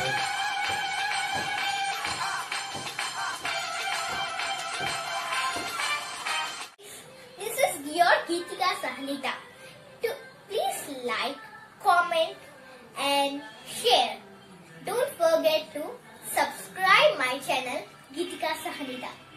This is your Geetika Sahanita. To please like, comment and share. Don't forget to subscribe my channel Geetika Sahanita.